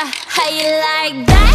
How you like that?